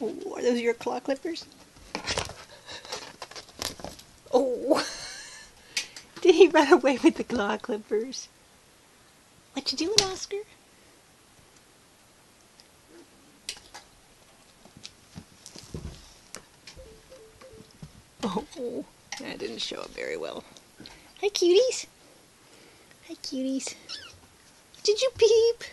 Oh, are those your claw clippers? Oh, did he run away with the claw clippers? What you doing, Oscar? Oh, that didn't show up very well. Hi, cuties. Hi, cuties. Did you peep?